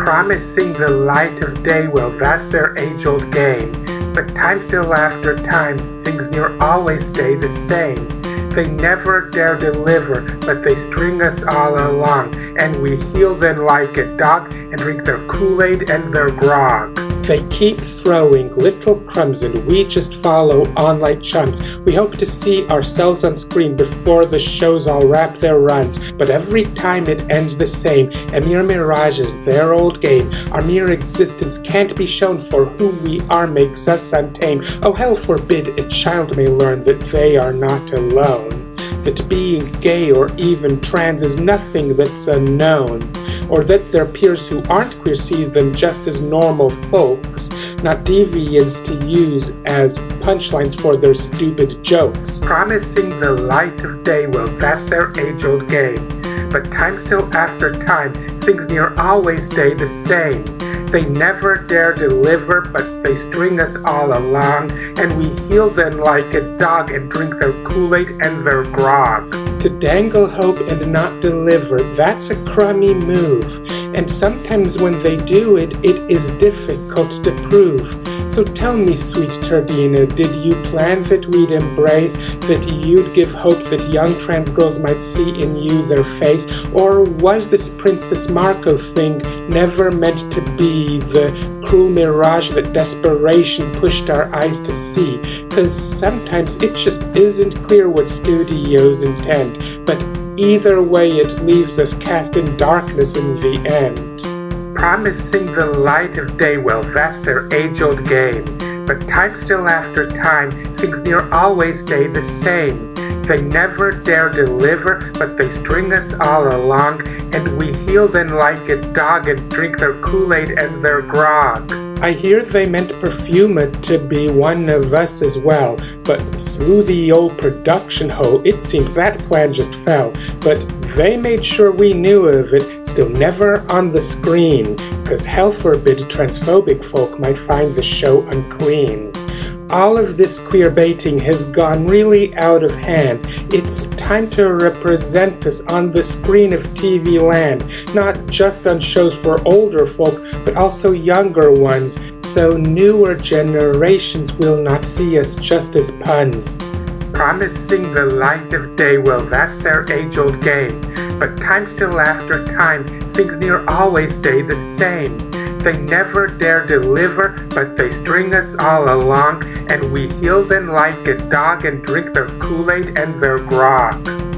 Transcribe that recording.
promising the light of day, well, that's their age old game. But time still after time, things near always stay the same. They never dare deliver, but they string us all along, and we heel them like a dog and drink their Kool Aid and their grog. They keep throwing little crumbs and we just follow on like chumps. We hope to see ourselves on screen before the shows all wrap their runs, but every time it ends the same. A mere mirage is their old game. Our mere existence can't be shown for who we are makes us untamed. Oh hell forbid a child may learn that they are not alone that being gay or even trans is nothing that's unknown, or that their peers who aren't queer see them just as normal folks, not deviants to use as punchlines for their stupid jokes. Promising the light of day, well, that's their age old game. But time still after time, things near always stay the same. They never dare deliver, but they string us all along, and we heel them like a dog and drink their Kool Aid and their grog. To dangle hope and not deliver, that's a crummy move, and sometimes when they do it, it is difficult to prove. So tell me, sweet Turdina, did you plan that we'd embrace, that you'd give hope that young trans girls might see in you their face, or was this Princess Marco thing never meant to be the cruel mirage that desperation pushed our eyes to see, cause sometimes it just isn't clear what studios intend, but either way it leaves us cast in darkness in the end. Promising the light of day, well, that's their age old game. But time still after time, things near always stay the same. They never dare deliver, but they string us all along, and we heel them like a dog and drink their Kool Aid and their grog. I hear they meant Perfuma to be one of us as well, but through the old production hole, it seems that plan just fell. But they made sure we knew of it, still never on the screen, cause hell forbid transphobic folk might find the show unclean all of this queer baiting has gone really out of hand. It's time to represent us on the screen of TV land, not just on shows for older folk, but also younger ones, so newer generations will not see us just as puns. Promising the light of day, well, that's their age old game. But time still after time, things near always stay the same. They never dare deliver, but they string us all along, and we heel them like a dog and drink their Kool Aid and their grog.